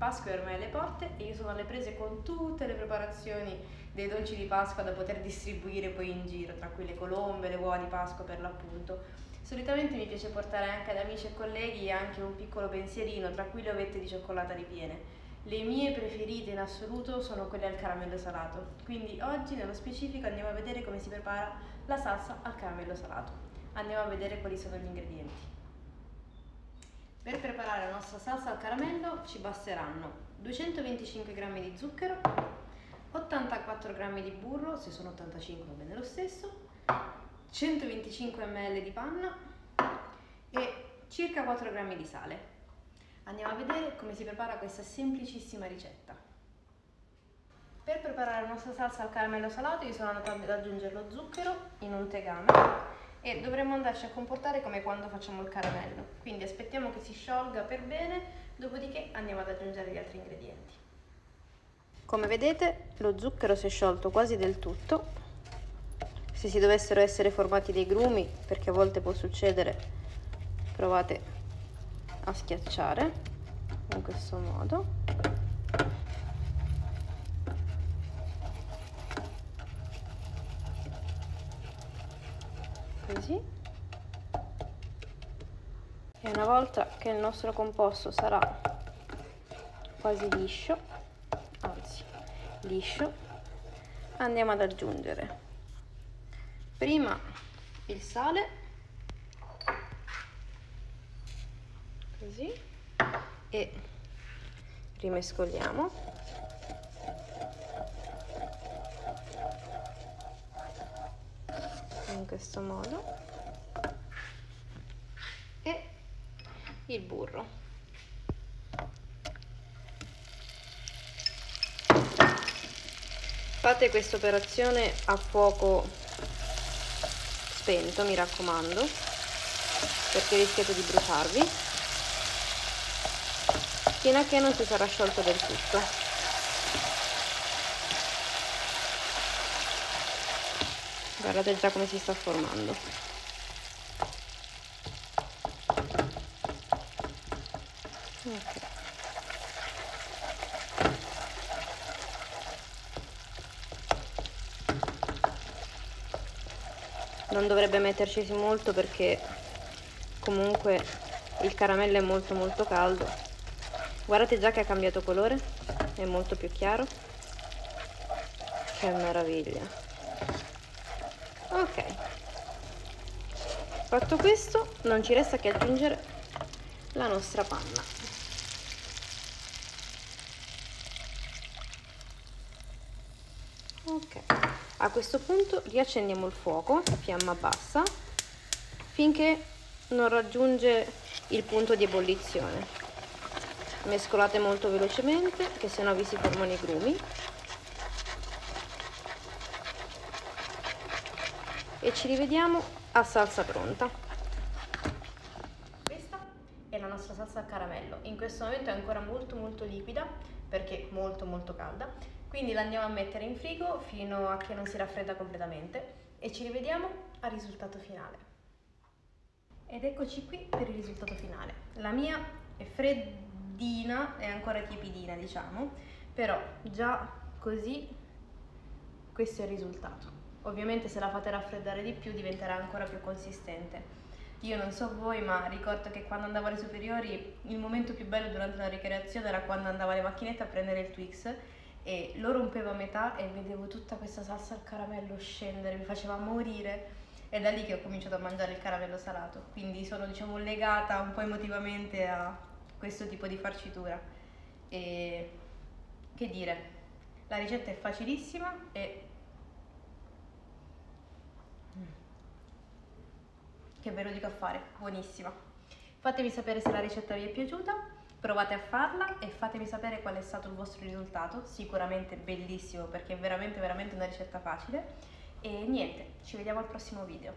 Pasqua è ormai alle porte e io sono alle prese con tutte le preparazioni dei dolci di Pasqua da poter distribuire poi in giro, tra cui le colombe, le uova di Pasqua per l'appunto. Solitamente mi piace portare anche ad amici e colleghi anche un piccolo pensierino, tra cui le ovette di cioccolata ripiene. Le mie preferite in assoluto sono quelle al caramello salato, quindi oggi nello specifico andiamo a vedere come si prepara la salsa al caramello salato. Andiamo a vedere quali sono gli ingredienti. Per preparare la nostra salsa al caramello ci basteranno 225 g di zucchero, 84 g di burro, se sono 85 va bene lo stesso, 125 ml di panna e circa 4 g di sale. Andiamo a vedere come si prepara questa semplicissima ricetta. Per preparare la nostra salsa al caramello salato io sono andata ad aggiungere lo zucchero in un tegame e dovremmo andarci a comportare come quando facciamo il caramello. Quindi aspettiamo che si sciolga per bene, dopodiché andiamo ad aggiungere gli altri ingredienti. Come vedete lo zucchero si è sciolto quasi del tutto. Se si dovessero essere formati dei grumi, perché a volte può succedere, provate a schiacciare in questo modo così e una volta che il nostro composto sarà quasi liscio anzi liscio andiamo ad aggiungere prima il sale così e rimescoliamo questo modo. E il burro. Fate questa operazione a fuoco spento mi raccomando perché rischiate di bruciarvi fino a che non si sarà sciolto del tutto guardate già come si sta formando. Okay. non dovrebbe metterci molto perché comunque il caramello è molto molto caldo. Guardate già che ha cambiato colore è molto più chiaro. Che meraviglia ok. Fatto questo non ci resta che aggiungere la nostra panna. Ok. A questo punto riaccendiamo il fuoco a fiamma bassa finché non raggiunge il punto di ebollizione. Mescolate molto velocemente che sennò vi si formano i grumi e ci rivediamo a salsa pronta. Questa è la nostra salsa al caramello. In questo momento è ancora molto molto liquida perché molto molto calda. Quindi la andiamo a mettere in frigo fino a che non si raffredda completamente. E ci rivediamo al risultato finale. Ed eccoci qui per il risultato finale. La mia è fredda tiepidina, è ancora tiepidina diciamo, però già così questo è il risultato. Ovviamente se la fate raffreddare di più diventerà ancora più consistente. Io non so voi, ma ricordo che quando andavo alle superiori il momento più bello durante la ricreazione era quando andavo alle macchinette a prendere il Twix e lo rompevo a metà e vedevo tutta questa salsa al caramello scendere, mi faceva morire. È da lì che ho cominciato a mangiare il caramello salato, quindi sono diciamo legata un po' emotivamente a, questo tipo di farcitura. E che dire, la ricetta è facilissima e che ve lo dico a fare, buonissima. Fatemi sapere se la ricetta vi è piaciuta, provate a farla e fatemi sapere qual è stato il vostro risultato, sicuramente bellissimo perché è veramente veramente una ricetta facile. E niente, ci vediamo al prossimo video.